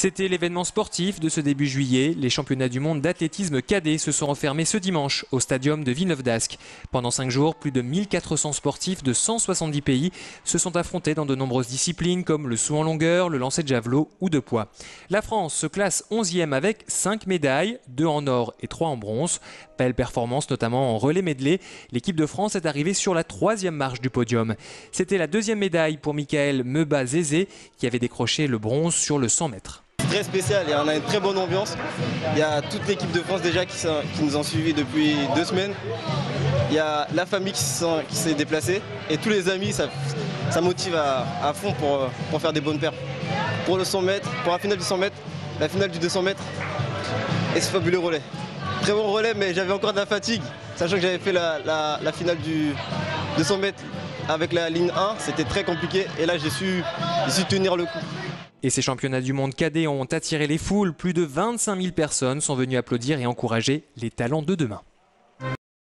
C'était l'événement sportif de ce début juillet. Les championnats du monde d'athlétisme cadet se sont refermés ce dimanche au stadium de Villeneuve d'Ascq. Pendant cinq jours, plus de 1400 sportifs de 170 pays se sont affrontés dans de nombreuses disciplines comme le saut en longueur, le lancer de javelot ou de poids. La France se classe 11e avec 5 médailles, 2 en or et 3 en bronze. Belle performance notamment en relais medley. L'équipe de France est arrivée sur la troisième marche du podium. C'était la deuxième médaille pour Michael Meba-Zézé qui avait décroché le bronze sur le 100 mètres très spécial et on a une très bonne ambiance. Il y a toute l'équipe de France déjà qui, nous ont suivis depuis deux semaines. Il y a la famille qui s'est déplacée et tous les amis, ça, motive à, fond pour, pour, faire des bonnes pertes. Pour le 100 mètres, pour la finale du 100 mètres, la finale du 200 mètres et ce fabuleux relais. Très bon relais, mais j'avais encore de la fatigue, sachant que j'avais fait la, finale du 200 mètres avec la ligne 1, c'était très compliqué et là j'ai su tenir le coup. Et ces championnats du monde cadet ont attiré les foules. Plus de 25 000 personnes sont venues applaudir et encourager les talents de demain.